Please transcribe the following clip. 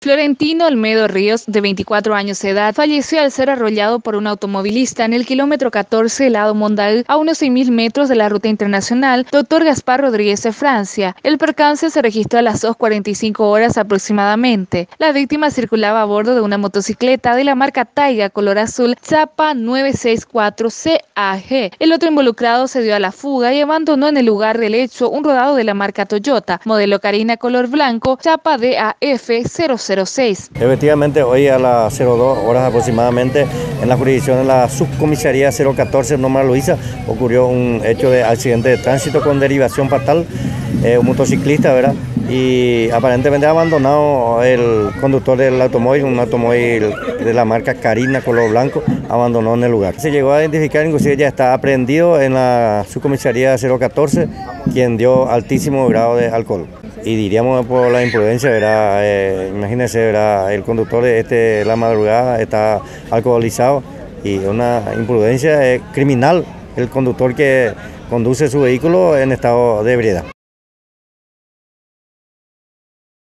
Florentino Olmedo Ríos, de 24 años de edad, falleció al ser arrollado por un automovilista en el kilómetro 14, lado Mondal, a unos 6.000 metros de la ruta internacional Dr. Gaspar Rodríguez de Francia. El percance se registró a las 2.45 horas aproximadamente. La víctima circulaba a bordo de una motocicleta de la marca Taiga color azul Zapa 964CAG. El otro involucrado se dio a la fuga y abandonó en el lugar del hecho un rodado de la marca Toyota, modelo Carina color blanco, Chapa DAF 00 Efectivamente, hoy a las 02 horas aproximadamente, en la jurisdicción de la subcomisaría 014 Norma Luisa, ocurrió un hecho de accidente de tránsito con derivación fatal, eh, un motociclista, ¿verdad? Y aparentemente ha abandonado el conductor del automóvil, un automóvil de la marca Carina color blanco, abandonó en el lugar. Se llegó a identificar, inclusive ya está aprendido en la subcomisaría 014, quien dio altísimo grado de alcohol y diríamos por la imprudencia, ¿verdad? Eh, imagínense, el conductor de este, la madrugada está alcoholizado y una imprudencia criminal el conductor que conduce su vehículo en estado de ebriedad.